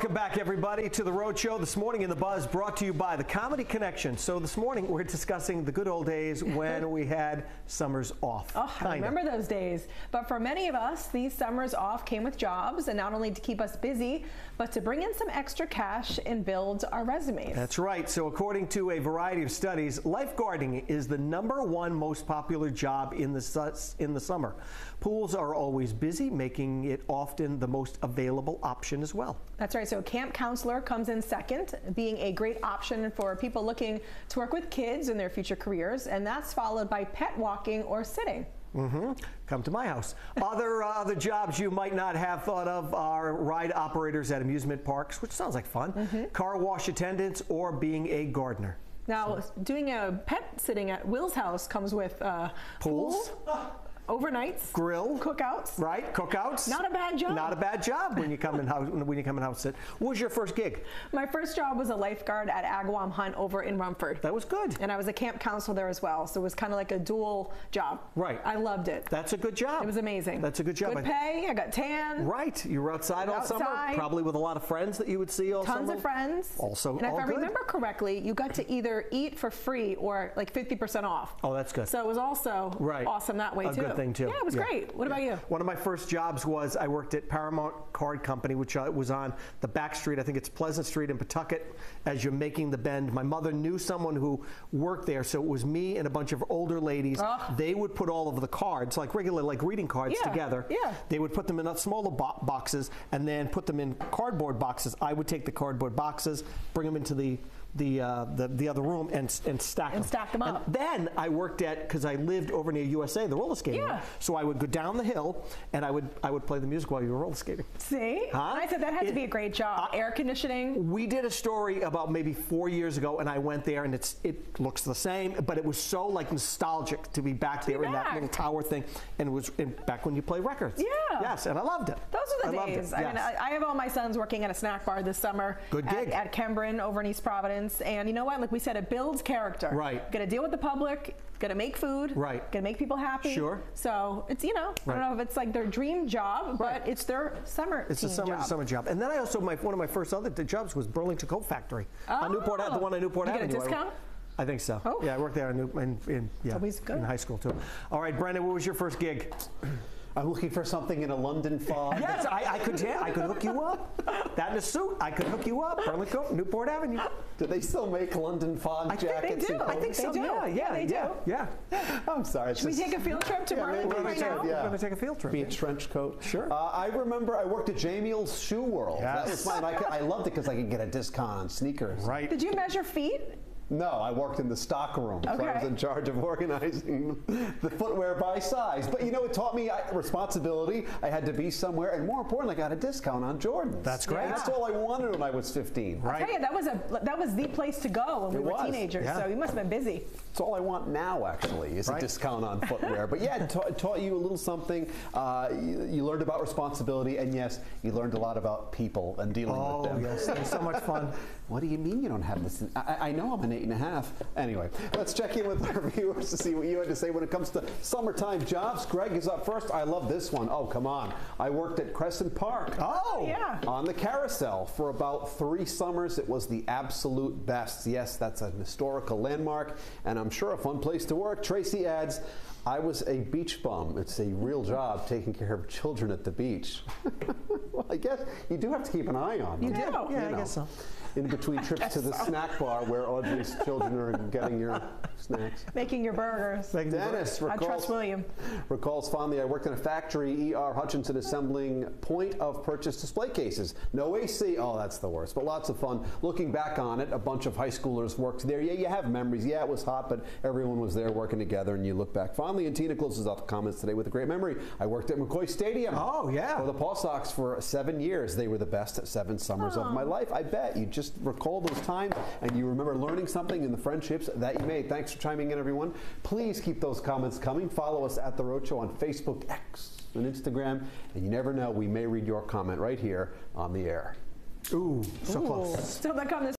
Welcome back, everybody, to the Rhode Show. This morning in the Buzz, brought to you by the Comedy Connection. So this morning we're discussing the good old days when we had summers off. Oh, I Kinda. remember those days. But for many of us, these summers off came with jobs, and not only to keep us busy, but to bring in some extra cash and build our resumes. That's right. So according to a variety of studies, lifeguarding is the number one most popular job in the su- in the summer. Pools are always busy, making it often the most available option as well. That's right. So camp counselor comes in second, being a great option for people looking to work with kids in their future careers, and that's followed by pet walking or sitting. hmm Come to my house. Other uh, other jobs you might not have thought of are ride operators at amusement parks, which sounds like fun, Mm-hmm. car wash attendants, or being a gardener. Now, doing a pet sitting at Will's house comes with uh, Pools. pool, overnights, Grill. cookouts. Right, cookouts. Not a bad job. Not a bad job when you come in house when you come in house sit. What was your first gig? My first job was a lifeguard at Agawam Hunt over in Rumford. That was good. And I was a camp counselor there as well, so it was kind of like a dual job. Right. I loved it. That's a good job. it was amazing. That's a good job. Good I- pay. I got tan. Right, you were outside all summer, probably with a lot of friends that you would see all Tons summer. of friends. Also, and if I good. remember correctly, you got to either eat for free or like 50% off. Oh, that's good. So it was also Right. awesome that way a too. good thing too. Yeah, it was great. What about you? One of my first jobs was I worked at Paramount Card Company, which uh, was on the back street. I think it's Pleasant Street in Pawtucket. As you're making the bend, my mother knew someone who worked there, so it was me and a bunch of older ladies. Oh. They would put all of the cards, like regular like greeting cards, Yeah, together. yeah. They would put them in smaller bo- boxes and then put them in cardboard boxes. I would take the cardboard boxes, bring them into the the uh, the, the other room and and stack And them. stack them up. And then I worked at because I lived over near USA, the roller skating. Yeah. So I would go down the hill and I would I would play the music while you were roller skating. See? Huh? I said that had to be a great job. I- Air conditioning. We did a story about maybe four years ago, and I went there, and it's it looks the same, but it was so like nostalgic to be back there in that little tower thing, and it was in, back when you play records. Yeah. Yes, and I loved it. Those are the I days. It. I mean, yes. I, I have all my sons working at a snack bar this summer. Good at, gig. At Kembrin over in East Providence. And you know what? Like we said, it builds character. Right. Got to deal with the public. Got to make food. Right. Got to make people happy. Sure. So it's, you know, I don't know if it's like their dream job, Right. but it's their summer It's a summer job. summer job, and then I also my one of my first other jobs was Burlington Coat Factory on oh. Newport, Oh. the one on Newport You get a I- discount? I think so. Oh. Yeah, I worked there in, in, in yeah good. in high school too. All right, Brendan, what was your first gig? I'm looking for something in a London fog. Yes, I, I could. Yeah, I could hook you up. That in a suit, I could hook you up. Burlington Coat, Newport Avenue. Do they still make London fog I think they do. and I I think They so. do. Yeah, yeah, Yeah, they yeah, do. yeah. I'm sorry. Should we take a field trip to Yeah, Burlington maybe right we now? yeah. We're gonna take a field trip. Be a trench coat. Sure. Uh, I remember I worked at Jamie's Shoe World. That Yes. was mine. I, could- I loved it because I could get a discount on sneakers. Right. Did you measure feet? No, I worked in the stock room. So I was in charge of organizing the footwear by size. But you know, it taught me I, responsibility. I had to be somewhere, and more importantly, I got a discount on Jordans. That's great. And that's all I wanted when I was 15. Right. I'll tell you, that was a that was the place to go when we It were was, teenagers. yeah. So you must have been busy. It's all I want now, actually, is Right. a discount on footwear. But yeah, it, ta- it taught you a little something. Uh, you, you learned about responsibility, and yes, you learned a lot about people and dealing Oh with them. yes, it was so much fun. What do you mean you don't have this? I, I know I'm an eight and a half. Anyway, let's check in with our viewers to see what you had to say when it comes to summertime jobs. Greg is up first. I love this one. Oh, come on. I worked at Crescent Park. Oh, oh Yeah. On the carousel for about three summers. It was the absolute best. Yes, that's an historical landmark, and I'm sure a fun place to work. Tracy adds, I was a beach bum. It's a real job taking care of children at the beach. well, I guess you do have to keep an eye on them. You do. Yeah, I guess so. In between trips to the snack bar where Audrey's children are getting your snacks. Making your burgers. Thank you. Dennis I recalls, trust William. recalls fondly, I worked in a factory, ER Hutchinson, assembling point of purchase display cases. No AC, oh, that's the worst, but lots of fun. Looking back on it, a bunch of high schoolers worked there. Yeah, you have memories. Yeah, it was hot, but everyone was there working together, and you look back fondly. And Tina closes out the comments today with a great memory. I worked at McCoy Stadium. Oh, yeah. For the Paw Sox for seven years. They were the best seven summers of my life. I bet. You just recall those times and you remember learning something in the friendships that you made. Thanks for chiming in, everyone. Please keep those comments coming. Follow us at The Rhode Show on Facebook, X, and Instagram. And you never know, we may read your comment right here on the air. Ooh, so Ooh. close. Still back on this.